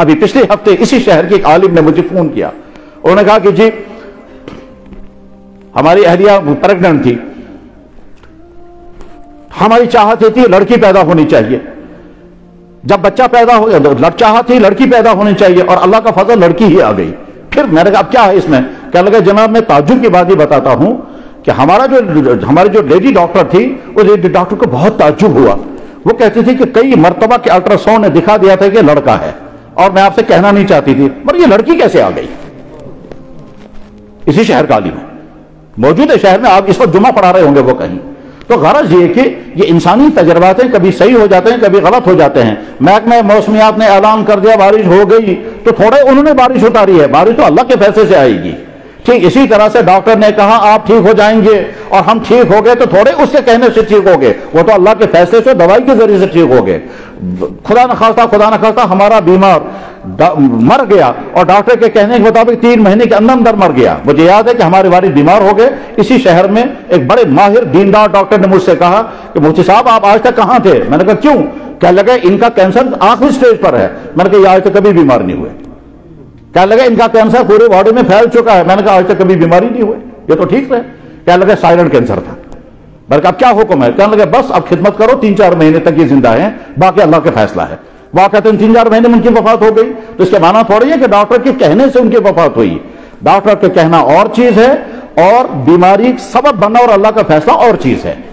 अभी पिछले हफ़्ते इसी शहर के एक आलिम ने मुझे फ़ोन किया उन्होंने कहा कि जी, हमारी अहलिया प्रेग्नेंट थी। हमारी चाहत ये थी लड़की पैदा होनी चाहिए। जब बच्चा पैदा हो, लड़, चाहत थी लड़की पैदा होनी चाहिए और अल्लाह का फजल लड़की ही आ गई। फिर मैंने कहा, अब क्या है इसमें? क्या लगा, जनाब, मैं ताजुब की बात ही बताता हूँ कि हमारा जो, हमारी जो लेडी डॉक्टर थी, वो लेडी डॉक्टर को बहुत ताजुब हुआ। वो कहती थी कि कई मरतबा के अल्ट्रासाउंड ने दिखा दिया था कि लड़का है। और मैं आपसे कहना नहीं चाहती थी पर ये लड़की कैसे आ गई? इसी शहर काली में मौजूद है शहर में, आप इस वक्त जुमा पढ़ा रहे होंगे वो कहीं। तो गरज ये कि ये इंसानी तजर्बाते कभी सही हो जाते हैं, कभी गलत हो जाते हैं। महकमे मौसमियात ने ऐलान कर दिया, बारिश हो गई तो थोड़े उन्होंने बारिश उतारी है। बारिश तो अल्लाह के फैसले से आएगी। ठीक, इसी तरह से डॉक्टर ने कहा, आप ठीक हो जाएँगे और हम ठीक हो गए तो थोड़े उसके कहने से ठीक हो गए वो तो अल्लाह के फैसले से, दवाई के ज़रिए से ठीक हो गए। खुदा न खास्ता, खुदा न खास्ता, हमारा बीमार मर गया और डॉक्टर के कहने के मुताबिक तीन महीने के अंदर अंदर मर गया। मुझे याद है कि हमारे वारिद बीमार हो गए। इसी शहर में एक बड़े माहिर, दीनदार डॉक्टर ने मुझसे कहा कि, मुफ्ती साहब, आप आज तक कहाँ थे? मैंने कहा, क्यों? क्या लगा, इनका कैंसर आखिरी स्टेज पर है। मैंने कहा आज तक कभी बीमार नहीं हुए। क्या लगा इनका कैंसर पूरे बॉडी में फैल चुका है? मैंने कहा, आज तक कभी बीमारी नहीं हुई। ये तो ठीक है। क्या लगा साइलेंट कैंसर था? बल्कि अब क्या हुक्म है? क्या लगे, बस अब खिदमत करो तीन चार महीने तक ये ज़िंदा है, बाकी अल्लाह का फैसला है। वह कहते हैं तीन चार महीने में उनकी वफात हो गई। तो इसके माना थोड़ी है कि डॉक्टर के कहने से उनकी वफात हुई। डॉक्टर का कहना और चीज़ है, और बीमारी सबब बनना और अल्लाह का फैसला और चीज़ है।